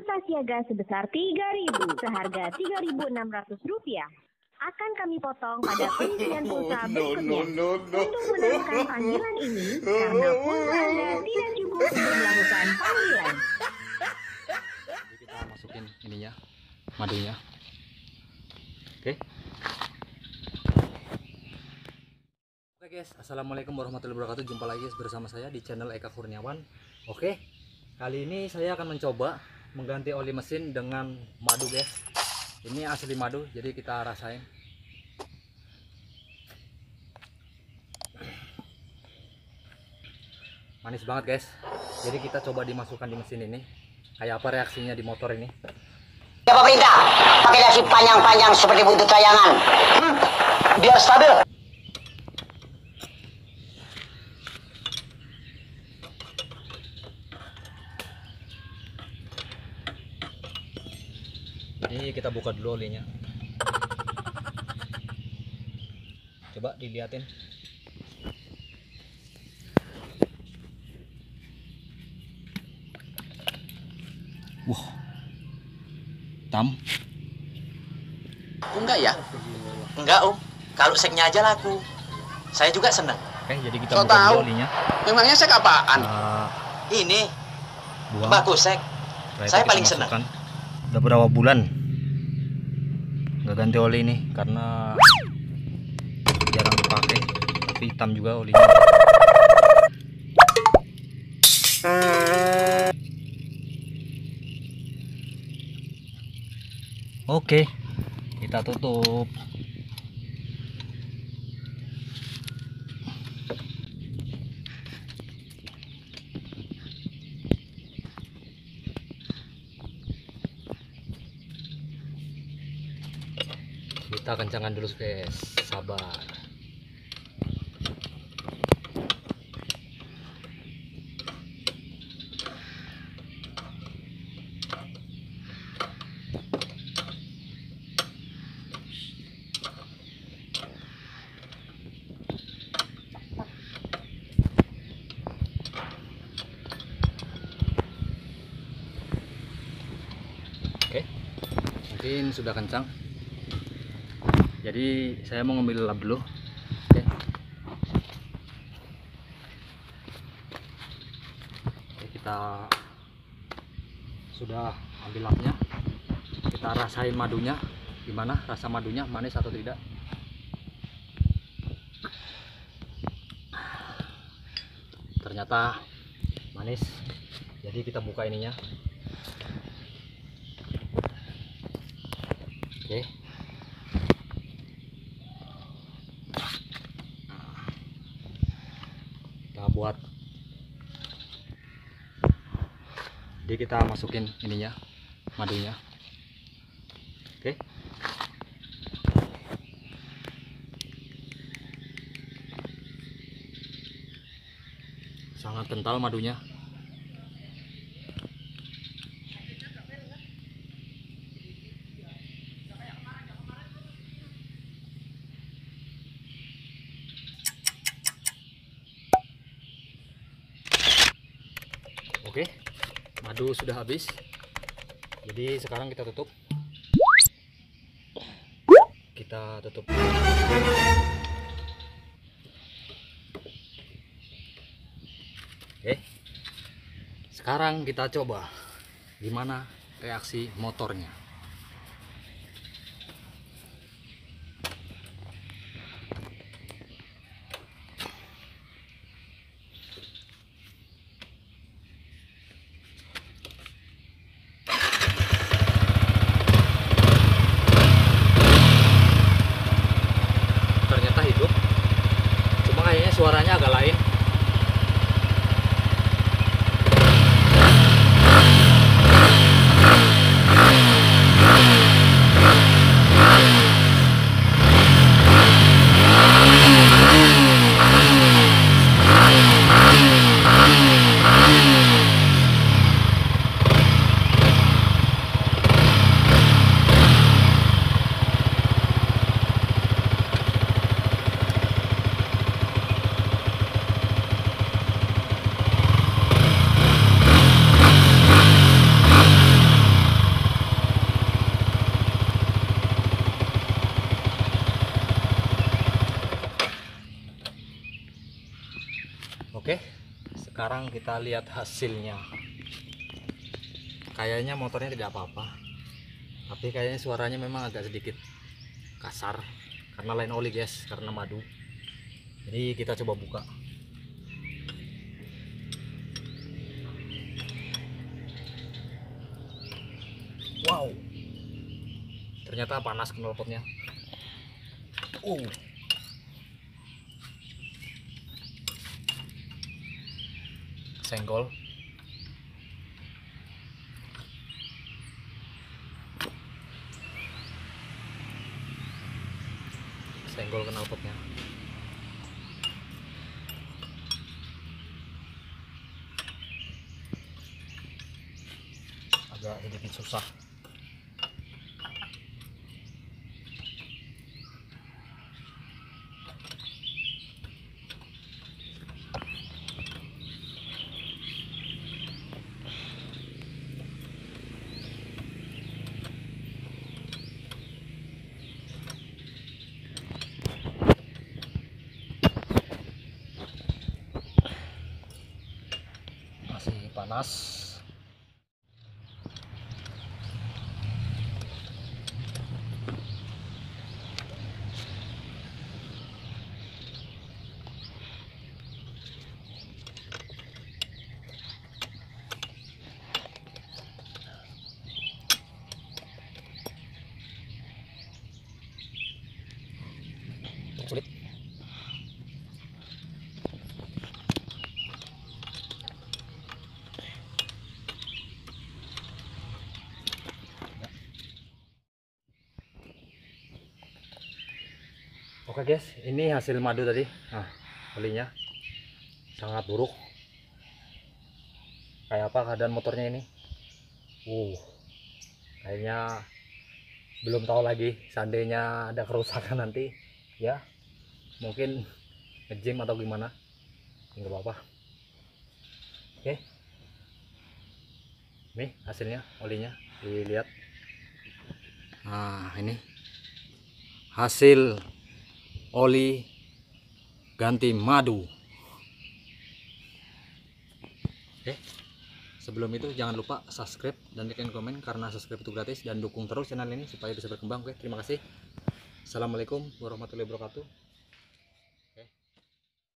Pulsa siaga sebesar Rp3.000 seharga Rp3.600 akan kami potong pada pengisian pulsa berikutnya. Untuk meneruskan panggilan ini, karena pulsa Anda tidak cukup untuk melakukan panggilan. Jadi kita masukin ininya, madunya. Oke. Oke guys, assalamualaikum warahmatullahi wabarakatuh. Jumpa lagi bersama saya di channel Eka Kurniawan. Oke, kali ini saya akan mencoba mengganti oli mesin dengan madu guys. Ini asli madu, jadi kita rasain. Manis banget guys. Jadi kita coba dimasukkan di mesin ini. Kayak apa reaksinya di motor ini? Ya pemerintah, pakai dasi panjang-panjang seperti buntut tayangan. Hmm, biar stabil. Ini kita buka dulu olinya. Coba dilihatin. Wah. Tam. Enggak ya? Enggak om. Kalau seknya aja laku. Saya juga seneng. Oke, jadi kita So buka tahu. dulu olinya. Memangnya sek apaan? Kita Ini buang. bagus sek. Saya paling senang. masukkan. Udah berapa bulan nggak ganti oli ini karena jarang dipakai. Tapi hitam juga olinya. Oke, kita tutup. Kita kencangan dulu guys, sabar. Oke, mungkin sudah kencang jadi saya mau ngambil dulu. Oke. Oke, kita sudah ambil lapnya. Kita rasain madunya. Gimana rasa madunya? Manis atau tidak? Ternyata manis. Jadi kita buka ininya. Oke. kita jadi kita masukin ininya madunya. Oke. Sangat kental madunya. Oke, madu sudah habis. Jadi sekarang kita tutup. Kita tutup. Oke. Sekarang kita coba gimana reaksi motornya. Ternyata hidup. Cuma kayaknya suaranya agak lain. Sekarang kita lihat hasilnya. Kayaknya motornya tidak apa-apa. Tapi kayaknya suaranya memang agak sedikit kasar karena lain oli guys karena madu. Jadi kita coba buka. Wow. Ternyata panas knalpotnya. Uh senggol. Senggol knalpotnya agak sedikit susah masih panas Oke guys, ini hasil madu tadi. Nah, olinya sangat buruk. Kayak apa keadaan motornya ini? Uh, kayaknya belum tahu lagi. Seandainya ada kerusakan nanti, ya mungkin ngejim atau gimana? Enggak apa-apa. Oke, nih hasilnya olinya dilihat. Nah, ini hasil oli ganti madu. Oke sebelum itu jangan lupa subscribe dan like komen karena subscribe itu gratis dan dukung terus channel ini supaya bisa berkembang. Oke terima kasih. Assalamualaikum warahmatullahi wabarakatuh